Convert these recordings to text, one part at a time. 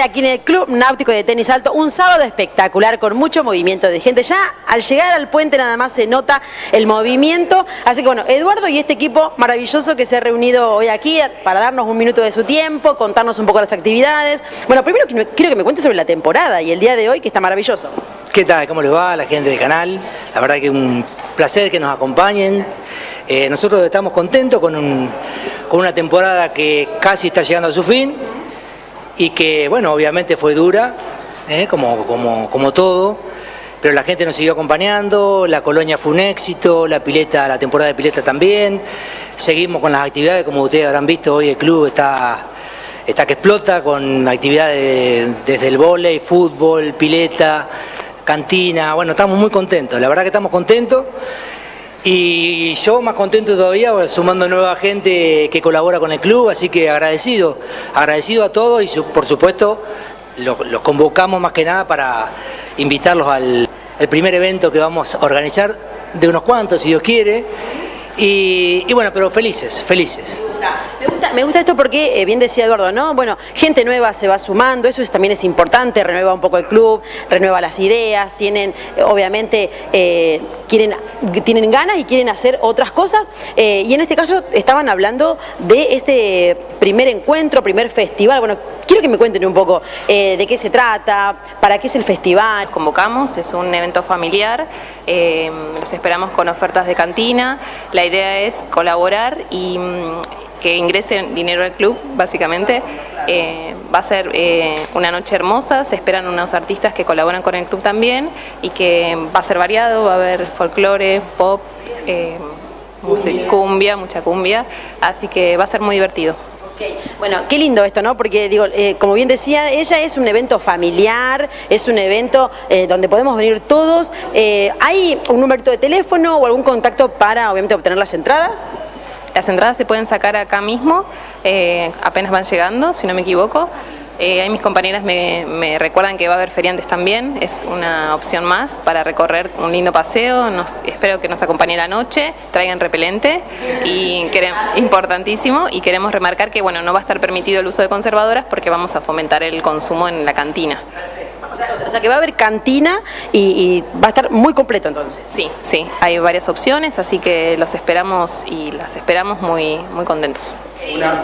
aquí en el Club Náutico de Tenis Alto, un sábado espectacular con mucho movimiento de gente. Ya al llegar al puente nada más se nota el movimiento. Así que bueno, Eduardo y este equipo maravilloso que se ha reunido hoy aquí para darnos un minuto de su tiempo, contarnos un poco las actividades. Bueno, primero quiero que me cuente sobre la temporada y el día de hoy que está maravilloso. ¿Qué tal? ¿Cómo les va a la gente del canal? La verdad que un placer que nos acompañen. Eh, nosotros estamos contentos con, con una temporada que casi está llegando a su fin y que, bueno, obviamente fue dura, ¿eh? como, como, como todo, pero la gente nos siguió acompañando, la colonia fue un éxito, la pileta, la temporada de pileta también, seguimos con las actividades, como ustedes habrán visto, hoy el club está, está que explota con actividades desde el vóley, fútbol, pileta, cantina, bueno, estamos muy contentos, la verdad que estamos contentos. Y yo más contento todavía, sumando nueva gente que colabora con el club, así que agradecido, agradecido a todos y por supuesto los, convocamos más que nada para invitarlos al primer evento que vamos a organizar, de unos cuantos si Dios quiere, y, bueno, pero felices, felices. Me gusta, esto porque, eh, bien decía Eduardo, ¿no? Bueno, gente nueva se va sumando, eso también es importante, renueva un poco el club, renueva las ideas, tienen, eh, obviamente, eh, quieren, tienen ganas y quieren hacer otras cosas. y en este caso estaban hablando de este primer encuentro, primer festival. Bueno, quiero que me cuenten un poco de qué se trata, para qué es el festival. Convocamos, es un evento familiar, los esperamos con ofertas de cantina. La idea es colaborar y mm, que ingrese dinero al club, básicamente. Eh, va a ser eh, una noche hermosa, se esperan unos artistas que colaboran con el club también y que va a ser variado, va a haber folclore, pop, eh, cumbia, mucha cumbia, así que va a ser muy divertido. Bueno, qué lindo esto, ¿no? Porque, digo, eh, como bien decía, ella es un evento familiar, es un evento donde podemos venir todos. ¿Hay un número de teléfono o algún contacto para, obviamente, obtener las entradas? Las entradas se pueden sacar acá mismo, apenas van llegando, si no me equivoco. Eh, ahí mis compañeras me, recuerdan que va a haber feriantes también, es una opción más para recorrer un lindo paseo, espero que nos acompañe la noche, traigan repelente, y importantísimo, y queremos remarcar que bueno, no va a estar permitido el uso de conservadoras porque vamos a fomentar el consumo en la cantina. O sea, que va a haber cantina y, va a estar muy completo entonces. Sí, sí, hay varias opciones, así que los esperamos y las esperamos muy, muy contentos.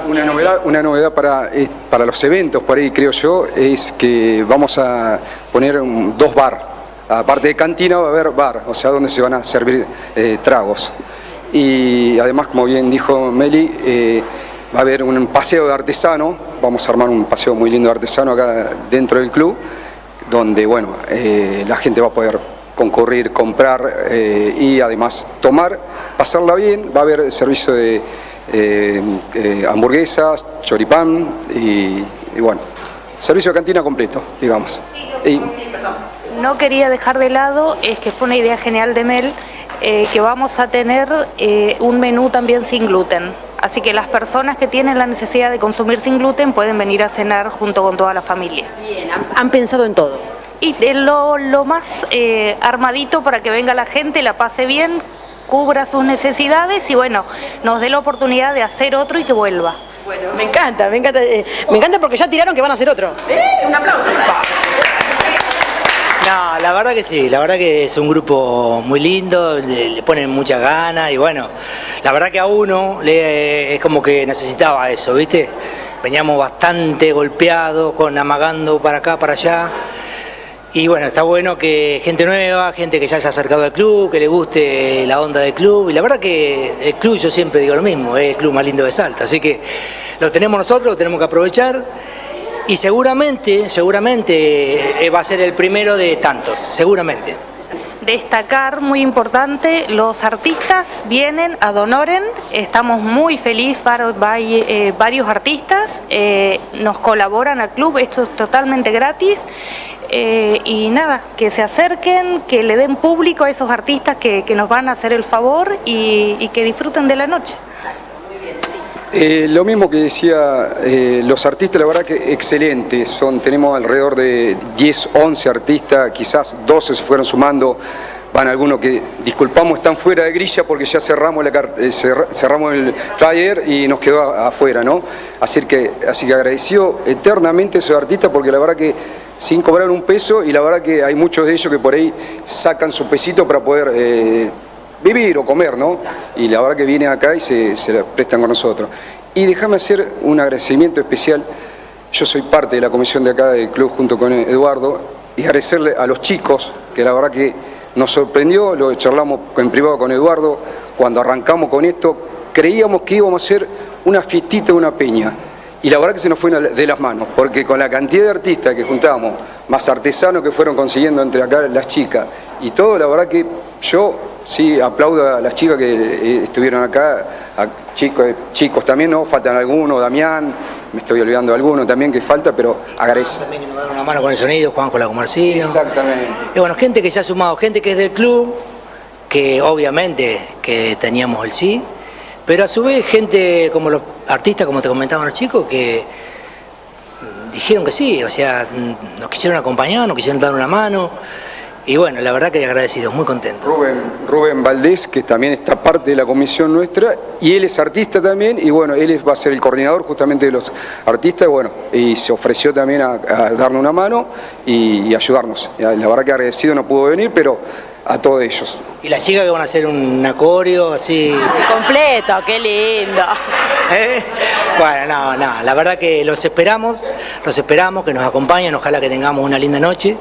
Una, novedad, una novedad para, para los eventos, por ahí creo yo, es que vamos a poner dos bar. Aparte de cantina va a haber bar, o sea, donde se van a servir eh, tragos. Y además, como bien dijo Meli, eh, va a haber un paseo de artesano, vamos a armar un paseo muy lindo de artesano acá dentro del club, donde bueno, eh, la gente va a poder concurrir, comprar y además tomar, pasarla bien, va a haber servicio de eh, eh, hamburguesas, choripán y, bueno, servicio de cantina completo, digamos. no quería dejar de lado, es que fue una idea genial de Mel, eh, que vamos a tener un menú también sin gluten. Así que las personas que tienen la necesidad de consumir sin gluten pueden venir a cenar junto con toda la familia. Bien, han, pensado en todo. Y lo, lo más armadito para que venga la gente, la pase bien, cubra sus necesidades y bueno, nos dé la oportunidad de hacer otro y que vuelva. Bueno, me encanta, me encanta, eh, me encanta porque ya tiraron que van a hacer otro. ¿Eh? Un aplauso. La verdad que sí, la verdad que es un grupo muy lindo, le, ponen muchas ganas y bueno, la verdad que a uno es como que necesitaba eso, ¿viste? Veníamos bastante golpeados, con amagando para acá, para allá. Y bueno, está bueno que gente nueva, gente que ya se ha acercado al club, que le guste la onda del club. Y la verdad que el club, yo siempre digo lo mismo, es el club más lindo de Salta. Así que lo tenemos nosotros, lo tenemos que aprovechar. Y seguramente, seguramente eh, va a ser el primero de tantos, seguramente. Destacar, muy importante, los artistas vienen a Donoren, estamos muy felices, eh, varios artistas eh, nos colaboran al club, esto es totalmente gratis y nada, que se acerquen, que le den público a esos artistas que, nos van a hacer el favor y, que disfruten de la noche. Eh, lo mismo que decía, eh, los artistas la verdad que excelentes, son, tenemos alrededor de 10, 11 artistas, quizás 12 se fueron sumando van algunos que, disculpamos, están fuera de grilla porque ya cerramos, la, eh, cerramos el flyer y nos quedó afuera, ¿no? Así que, así que agradeció eternamente a esos artistas porque la verdad que sin cobrar un peso y la verdad que hay muchos de ellos que por ahí sacan su pesito para poder vivir o comer, ¿no? Y la verdad que vienen acá y se, se prestan con nosotros. Y déjame hacer un agradecimiento especial. Yo soy parte de la comisión de acá del club junto con Eduardo y agradecerle a los chicos, que la verdad que nos sorprendió, lo charlamos en privado con Eduardo, cuando arrancamos con esto, creíamos que íbamos a hacer una fiestita, una peña. Y la verdad que se nos fue de las manos, porque con la cantidad de artistas que juntamos, más artesanos que fueron consiguiendo entre acá las chicas, y todo, la verdad que yo sí aplaudo a las chicas que eh, estuvieron acá, a chicos, chicos también, ¿no? Faltan algunos, Damián, me estoy olvidando de alguno también que falta, pero agradezco. También que nos dan una mano con el sonido, Juan con la Comarcino. Exactamente. Y bueno, gente que se ha sumado, gente que es del club, que obviamente que teníamos el sí, pero a su vez gente como los artistas, como te comentaban los chicos, que mm, dijeron que sí, o sea, mm, nos quisieron acompañar, nos quisieron dar una mano. Y bueno, la verdad que agradecido, muy contento. Rubén, Rubén Valdés, que también está parte de la comisión nuestra, y él es artista también, y bueno, él va a ser el coordinador justamente de los artistas, bueno, y se ofreció también a, darnos una mano y, ayudarnos. La verdad que agradecido no pudo venir, pero a todos ellos. ¿Y las chicas que van a hacer un acorio así? Completo, qué lindo. ¿Eh? Bueno, no, no, la verdad que los esperamos, los esperamos, que nos acompañen, ojalá que tengamos una linda noche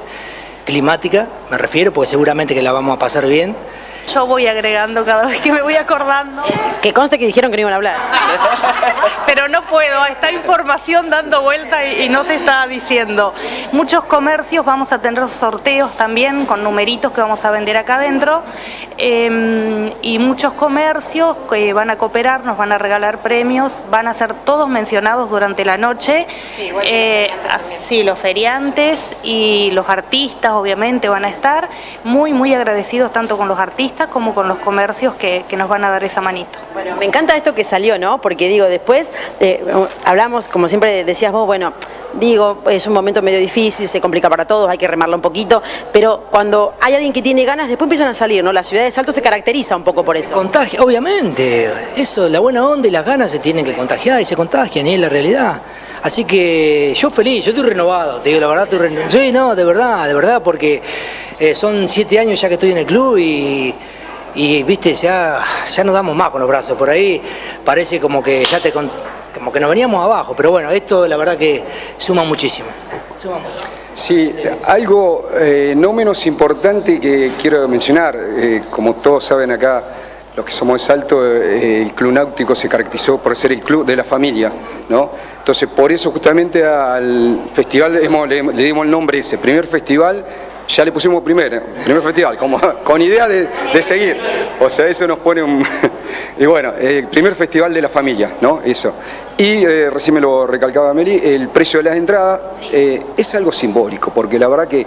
climática, me refiero, porque seguramente que la vamos a pasar bien. Yo voy agregando cada vez que me voy acordando. Que conste que dijeron que no iban a hablar. Pero no puedo, está información dando vuelta y, no se está diciendo. Muchos comercios vamos a tener sorteos también con numeritos que vamos a vender acá adentro. Em, y muchos comercios que van a cooperar, nos van a regalar premios, van a ser todos mencionados durante la noche. Sí, eh, sí, los feriantes y los artistas obviamente van a estar muy, muy agradecidos tanto con los artistas como con los comercios que, nos van a dar esa manito. Bueno, me encanta esto que salió, ¿no? Porque digo, después eh, hablamos, como siempre decías vos, bueno, digo, es un momento medio difícil, se complica para todos, hay que remarlo un poquito, pero cuando hay alguien que tiene ganas, después empiezan a salir, ¿no? La ciudad de Salto se caracteriza un poco por eso. Contagia, obviamente, eso, la buena onda y las ganas se tienen que contagiar y se contagian, y es la realidad. Así que yo feliz, yo estoy renovado, te digo la verdad, estoy renovado. Sí, no, de verdad, de verdad, porque eh, son siete años ya que estoy en el club y, viste, ya, ya nos damos más con los brazos. Por ahí parece como que ya te como que nos veníamos abajo, pero bueno, esto la verdad que suma muchísimo. Sí, algo eh, no menos importante que quiero mencionar, eh, como todos saben acá, los que somos de Salto, el Club Náutico se caracterizó por ser el club de la familia, ¿no? Entonces, por eso justamente al festival le, dimos el nombre ese, primer festival, ya le pusimos primer, primer festival, con idea de, seguir. O sea, eso nos pone un... y bueno, el primer festival de la familia, ¿no? Eso. Y eh, recién me lo recalcaba Meli, el precio de las entradas eh, es algo simbólico, porque la verdad que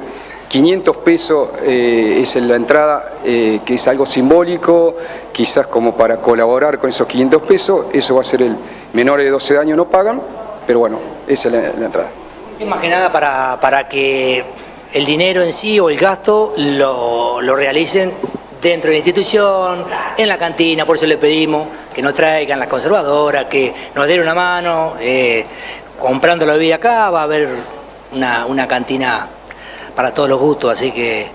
500 pesos eh, es la entrada, que es algo simbólico, quizás como para colaborar con esos 500 pesos, eso va a ser el menores de 12 años no pagan, pero bueno, esa es la, entrada. Y más que nada para, para, que el dinero en sí o el gasto lo, realicen dentro de la institución, en la cantina, por eso le pedimos que nos traigan las conservadoras, que nos den una mano, eh, comprando la bebida acá va a haber una, una cantina para todos los gustos, así que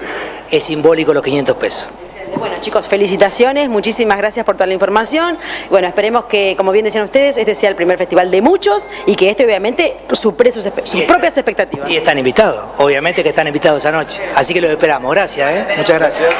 es simbólico los 500 pesos. Bueno chicos, felicitaciones, muchísimas gracias por toda la información. Bueno, esperemos que, como bien decían ustedes, este sea el primer festival de muchos y que este obviamente supere sus, propias expectativas. Y están invitados, obviamente que están invitados esa noche. Así que los esperamos. Gracias, ¿eh? Muchas gracias.